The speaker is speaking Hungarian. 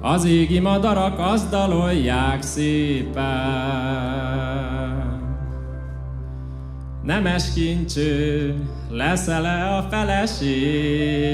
az égi madarak azt dalolják szépen. Nemes kincső, leszel-e a felesége?